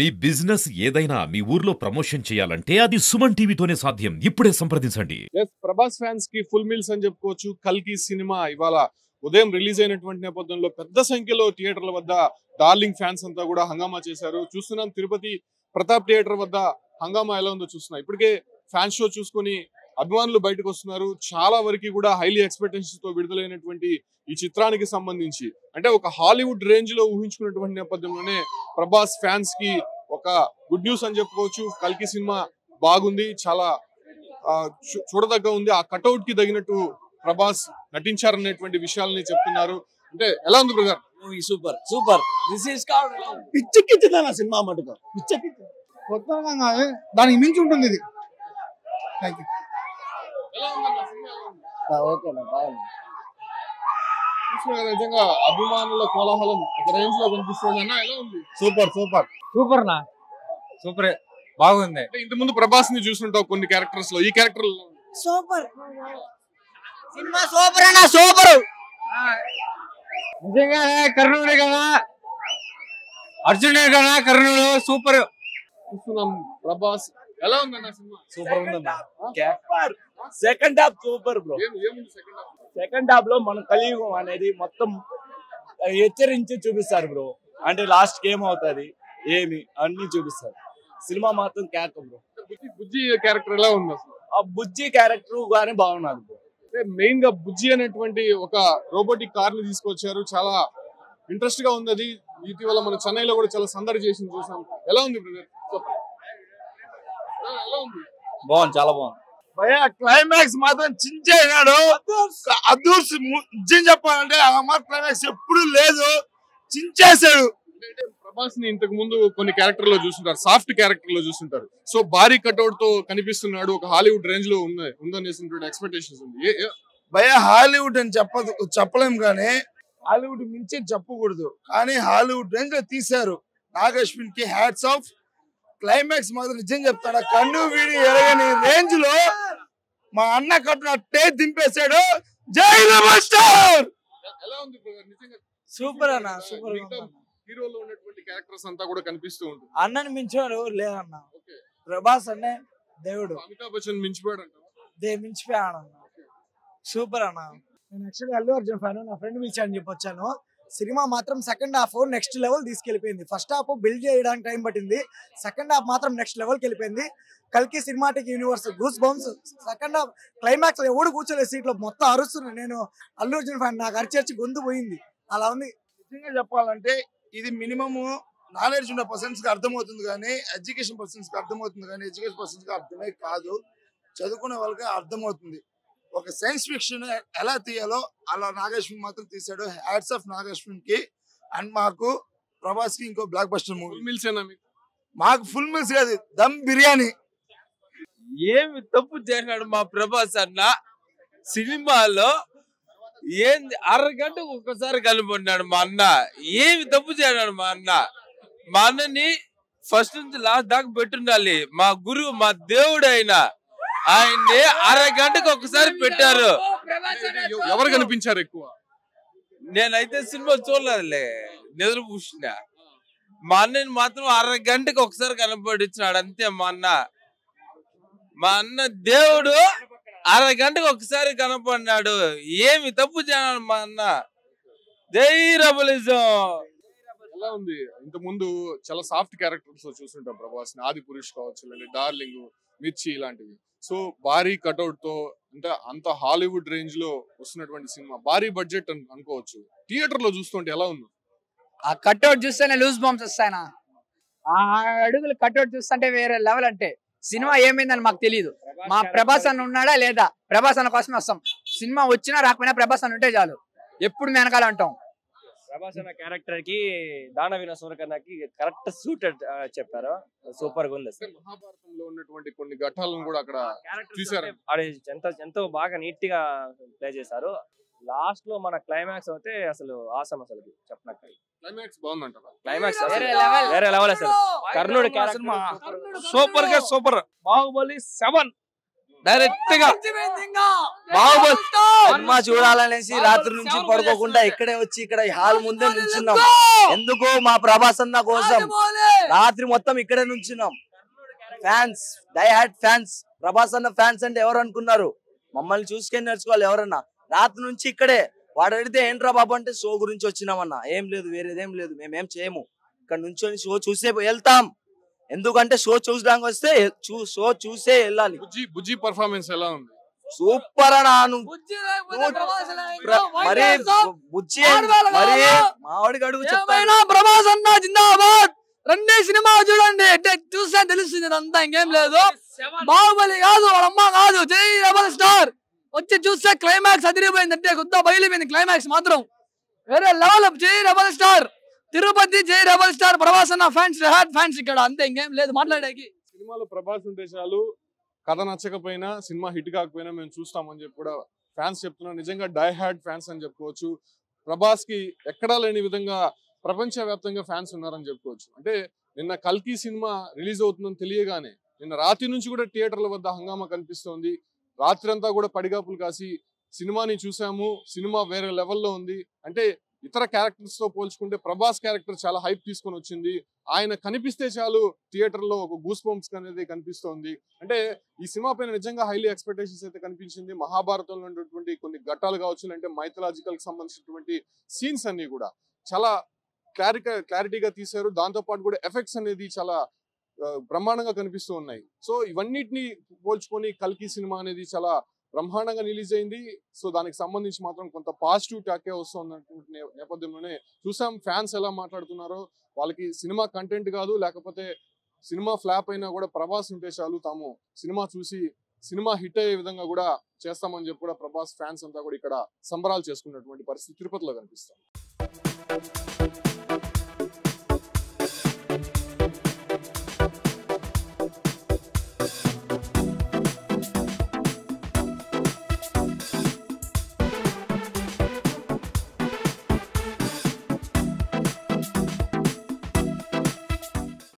మీ business ఏదైనా మీ ఊర్లో promotion చేయాలంటే అది సుమన్ టీవీతోనే సాధ్యం. ఇప్పుడే సంప్రదించండి. ప్రభాస్ ఫ్యాన్స్కి ఫుల్ మీల్స్ అని చెప్పుకోవచ్చు. కల్కి సినిమా ఇవాళ ఉదయం రిలీజ్ అయినటువంటి నేపథ్యంలో పెద్ద సంఖ్యలో థియేటర్ల వద్ద డార్లింగ్ ఫ్యాన్స్ అంతా కూడా హంగామా చేశారు. చూస్తున్నాం తిరుపతి ప్రతాప్ థియేటర్ వద్ద హంగామా ఎలా ఉందో చూస్తున్నాం. ఇప్పటికే ఫ్యాన్ షో చూసుకొని అభిమానులు బయటకు వస్తున్నారు. చాలా వరకు కూడా హైలీ ఎక్స్పెక్టేషన్స్తో విడుదలైనటువంటి ఈ చిత్రానికి సంబంధించి. అంటే ఒక హాలీవుడ్ రేంజ్లో ఊహించుకున్నటువంటి నేపథ్యంలోనే ప్రభాస్ ఫ్యాన్స్కి ఒక గుడ్ న్యూస్ అని చెప్పుకోవచ్చు. కల్కి సినిమా బాగుంది. చాలా చూడదగ్గ ఉంది. ఆ కటౌట్కి తగినట్టు ప్రభాస్ నటించారనేటువంటి విషయాలని చెప్తున్నారు. అంటే ఎలా ఉంది బ్రదర్? సూపర్ సూపర్ దిస్ నా సినిమా మటుకు. దానికి మించి ఉంటుంది ఇది. థ్యాంక్ యూ ఎలా ఉందన్న సినిమా ఎలా ఉంది? ఓకేనా బాగుంది. నిజంగా అభిమానుల కోలాహలం ఒక రేంజ్లో కనిపిస్తుంది అన్న ఎలా ఉంది? Super super. సూపర్ నా. సూపర్ బాగుంది. అంటే ఇంత ముందు ప్రభాస్ని చూస్తుంటావు కొన్ని క్యారెక్టర్స్లో ఈ క్యారెక్టర్ సూపర్. సినిమా సూపర్ అన్న సూపర్. నిజంగా కర్ణుడే కదా. అర్జునుడే కదా కర్ణుడు సూపర్. చూస్తున్నాం ప్రభాస్ ఎలా ఉందన్న సినిమా? సూపర్ ఉందన్న. Second half super. Bro. Second హాఫ్లో మన కలియుగం అనేది మొత్తం హెచ్చరించి చూపిస్తారు బ్రో. అంటే లాస్ట్కి ఏమవుతుంది ఏమి అన్ని చూపిస్తారు. సినిమా మాత్రం క్యాక్ బ్రో. బుజ్జి బుజ్జి క్యారెక్టర్ ఎలా ఉంది ఆ బుజ్జి క్యారెక్టర్ గానీ బాగున్నారు బ్రో. అంటే మెయిన్గా బుజ్జి అనేటువంటి ఒక రోబోటిక్ కార్ని తీసుకొచ్చారు. చాలా ఇంట్రెస్ట్గా ఉంది అది. ఇటీవల మన చెన్నైలో కూడా చాలా సందడి చేసింది చూసాం. ఎలా ఉంది బ్రదర్? ఎలా ఉంది బాగుంది చాలా బాగుంది. భయ క్లైమాక్స్ మాత్రం చించేసినాడు అదూర్స్ నిజం చెప్పాలంటే ఆ మాత్రం క్లైమాక్స్ ఎప్పుడు లేదు. చించేశాడు. అంటే ప్రభాస్ని ఇంతకు ముందు కొన్ని క్యారెక్టర్లో చూస్తుంటారు సాఫ్ట్ క్యారెక్టర్లో చూస్తుంటారు. సో భారీ కట్అవుట్తో కనిపిస్తున్నాడు ఒక హాలీవుడ్ రేంజ్లో ఉంది ఉందనేసినటువంటి ఎక్స్పెక్టేషన్స్ ఉంది. భయ హాలీవుడ్ అని చెప్పదు చెప్పలేం కానీ హాలీవుడ్ మించి చెప్పకూడదు. కానీ హాలీవుడ్ రేంజ్లో తీశారు. నాగశ్విన్కి హ్యాట్స్ ఆఫ్ క్లైమాక్స్ మాత్రం నిజం చెప్తాడు? కన్ను వీడి ఎరగని రేంజ్లో మా అన్న కట్టినట్టే దింపేశాడు. జై మాస్టర్! ఎలా ఉంది brother? నిజంగా సూపర్ అన్న సూపర్ హీరోలో ఉన్నటువంటి క్యారెక్టర్స్ అంతా కూడా కనిపిస్తూ ఉంటుంది. అన్నని మించాడు లేదన్న ప్రభాస్ అన్నే దేవుడు. అమితాబ్ బచ్చన్ మించిపోయాడు దే మించిపోయాడు అన్న సూపర్ అన్న. నేను యాక్చువల్లీ అల్లు అర్జున్ ఫ్యాన్ నా ఫ్రెండ్ పిలిచాను చెప్పి వచ్చాను సినిమా మాత్రం సెకండ్ హాఫ్ నెక్స్ట్ లెవెల్ తీసుకెళ్ళిపోయింది. ఫస్ట్ హాఫ్ బిల్డ్ చేయడానికి టైం పట్టింది. సెకండ్ హాఫ్ మాత్రం నెక్స్ట్ లెవెల్కి వెళ్ళిపోయింది. కల్కి cinematic universe goosebumps second half climax ఎవడు కూర్చోలేదు సీట్లో మొత్తం అరుస్తున్నాను నేను. అల్లు అర్జున్ ఫ్యాన్ నాకు అరిచేర్చి గొంతు పోయింది. అలా ఉంది. నిజంగా చెప్పాలంటే ఇది మినిమము నాలెడ్జ్ ఉన్న పర్సన్స్కి అర్థమవుతుంది కానీ ఎడ్యుకేషన్ పర్సన్స్కి అర్థమవుతుంది కానీ ఎడ్యుకేషన్ పర్సన్స్కి అర్థమే కాదు. చదువుకునే వాళ్ళకి అర్థమవుతుంది. ఒక సైన్స్ ఫిక్షన్ ఎలా తీయాలో అలా నాగేశ్వన్ మాత్రం తీశాడు. హ్యాట్స్ ఆఫ్ నాగేశ్వన్కి అండ్ మాకు ప్రభాస్కి ఇంకో బ్లాక్ బస్టర్ మూవీ మీల్స్ మీకు? మాకు ఫుల్ మీల్స్ కాదు దమ్ బిర్యానీ. ఏమి తప్పు చేసినాడు మా ప్రభాస్ అన్న? సినిమాలో ఏంది? అరగంటకు ఒక్కసారి కనపడినాడు మా అన్న. ఏమి తప్పు చేసినాడు మా అన్న? మా అన్నని ఫస్ట్ నుంచి లాస్ట్ దాకా పెట్టుండాలి. మా గురువు మా దేవుడు ఆయన ఆయన్ని అరగంటకు ఒకసారి పెట్టారు. ఎవ- ఎవరు కనిపించారు ఎక్కువ? నేనైతే సినిమా చూడలేదులే. నిద్ర పూసిన. మా అన్నని మాత్రం అరగంటకు ఒకసారి కనపడిచ్చినాడు. అంతే మా అన్న. మా అన్న దేవుడు అరగంటకు ఒకసారి కనపడినాడు. ఏమి తప్పు చేయనాడు మా అన్న? జై రబలిజం ఎలా ఉంది? ఇంత ముందు చాలా సాఫ్ట్ క్యారెక్టర్స్ చూస్తుంటాం ప్రభాస్ ఆది పురుష్ కావచ్చు లేదంటే డార్లింగ్ మిర్చి ఇలాంటివి. సో భారీ కట్అవుట్తో అంటే అంత హాలీవుడ్ రేంజ్లో వస్తున్నటువంటి సినిమా. భారీ బడ్జెట్ అనుకోవచ్చు. థియేటర్లో చూస్తుంటే ఎలా ఉంది? ఆ కట్అవుట్ చూస్తేనే లూజ్ బాంబ్స్ వస్తాయనా? ఆ అడుగులు కట్అవుట్ చూస్తుంటే వేరే లెవెల్ అంటే సినిమా ఏమైందని మాకు తెలియదు మా ప్రభాస్ అన్న ఉన్నాడా లేదా? ప్రభాస్ అన్న కోసమే వస్తాం. సినిమా వచ్చినా రాకపోయినా ప్రభాస్ అన్న ఉంటే చాలు. ఎప్పుడు వెనకాల అంటాం. ప్రభాస్ అన్న క్యారెక్టర్కి దానవీన సూరకర్ణకి కరెక్ట్ సూటెడ్ చెప్పారు. సూపర్గా ఉంది మహాభారతంలో ఉన్నటువంటి కొన్ని ఘట్టాలను కూడా అక్కడ చూసారా? అది ఎంత ఎంతో బాగా నీట్గా ప్లే చేశారు. లాస్ట్లో మన క్లైమాక్స్ అయితే అసలు ఆసం అసలు చెప్పనక్క క్లైమాక్స్ బాగుందంటారా క్లైమాక్స్ వేరే లెవెల్. అసలు. కర్ణుడు సూపర్గా సూపర్. బాహుబలి సెవెన్. డైరెక్ట్గా బాహుబలి సినిమా చూడాలనేసి రాత్రి నుంచి పడుకోకుండా ఇక్కడే వచ్చి ఇక్కడ హాల్ ముందే నుంచున్నాం ఎందుకు మా ప్రభాస్ అన్న కోసం రాత్రి మొత్తం ఇక్కడే నుంచున్నాం. Fans die hard fans Prabhas అన్న ఫ్యాన్స్ అంటే ఎవరు అనుకున్నారు? మమ్మల్ని చూసుకొని నేర్చుకోవాలి ఎవరన్నా? రాత్రి నుంచి ఇక్కడే. వాడు అడిగితే ఏంట్రా బాబు? అంటే షో గురించి వచ్చినామన్నా. ఏం లేదు వేరేదేం లేదు. మేమేం చేయము. ఇక్కడ నుంచొని షో చూసే వెళ్తాం. ఎందుకంటే షో చూసడానికి వస్తే చూ- షో చూసే వెళ్ళాలి. బుజ్జి బుజ్జి పర్ఫార్మెన్స్ ఎలా ఉంది? సూపర్ అన్నా నువ్వు ప్ర- మరి బుజ్జి మరి చెప్తాను. ప్రభాస్ అన్న జిందాబాద్. రండి సినిమా చూడండి. అంటే చూస్తే తెలుస్తుంది ఇదంతా ఇంకేం లేదు. బాహుబలి కాదు అమ్మ కాదు. జై రెబల్ స్టార్. వచ్చి చూస్తే క్లైమాక్స్ అదిరిపోయింది. అంటే కొత్త బయలుపోయింది క్లైమాక్స్ మాత్రం. వేరే లెవెల్ జై రెబల్ స్టార్. తిరుపతి జై రెబల్ స్టార్ ప్రభాస్ అన్న ఫ్యాన్స్ హార్ట్ ఫ్యాన్స్ ఇక్కడ. అంతే ఇంకేం లేదు మాట్లాడేకి. సినిమాలో ప్రభాస్ ఉద్దేశాలు కథ నచ్చకపోయినా సినిమా హిట్ కాకపోయినా మేము చూస్తామని చెప్పి కూడా ఫ్యాన్స్ చెప్తున్నారు. నిజంగా డై హ్యాడ్ ఫ్యాన్స్ అని చెప్పుకోవచ్చు. ప్రభాస్కి ఎక్కడా లేని విధంగా ప్రపంచ వ్యాప్తంగా ఫ్యాన్స్ ఉన్నారని చెప్పుకోవచ్చు. అంటే నిన్న కల్కి సినిమా రిలీజ్ అవుతుందని తెలియగానే నిన్న రాత్రి నుంచి కూడా థియేటర్ల వద్ద హంగామా కనిపిస్తోంది. రాత్రి అంతా కూడా పడిగాపులు కాసి సినిమాని చూసాము సినిమా వేరే లెవెల్లో ఉంది. అంటే ఇతర క్యారెక్టర్స్తో పోల్చుకుంటే ప్రభాస్ క్యారెక్టర్ చాలా హైప్ తీసుకొని వచ్చింది. ఆయన కనిపిస్తే చాలు థియేటర్లో ఒక గూస్ పంప్స్ అనేది కనిపిస్తోంది. అంటే ఈ సినిమా పైన నిజంగా హైలీ ఎక్స్పెక్టేషన్స్ అయితే కనిపించింది. మహాభారతంలో ఉన్నటువంటి కొన్ని ఘట్టాలు కావచ్చు అంటే మైథలాజికల్కి సంబంధించినటువంటి సీన్స్ అన్ని కూడా. చాలా క్లారిక క్లారిటీగా తీశారు. దాంతో పాటు కూడా ఎఫెక్ట్స్ అనేది చాలా బ్రహ్మాండంగా కనిపిస్తూ ఉన్నాయి. సో ఇవన్నిటిని పోల్చుకొని కల్కి సినిమా అనేది చాలా బ్రహ్మాండంగా రిలీజ్ అయింది. సో దానికి సంబంధించి మాత్రం కొంత పాజిటివ్ టాకే వస్తుంది నేపథ్యంలోనే చూసాం ఫ్యాన్స్ ఎలా మాట్లాడుతున్నారో. వాళ్ళకి సినిమా కంటెంట్ కాదు లేకపోతే సినిమా ఫ్లాప్ అయినా కూడా ప్రభాస్ ఉంటే చాలు తాము సినిమా చూసి సినిమా హిట్ అయ్యే విధంగా కూడా చేస్తామని చెప్పి కూడా ప్రభాస్ ఫ్యాన్స్ అంతా కూడా ఇక్కడ సంబరాలు చేసుకున్నటువంటి పరిస్థితి తిరుపతిలో కనిపిస్తుంది.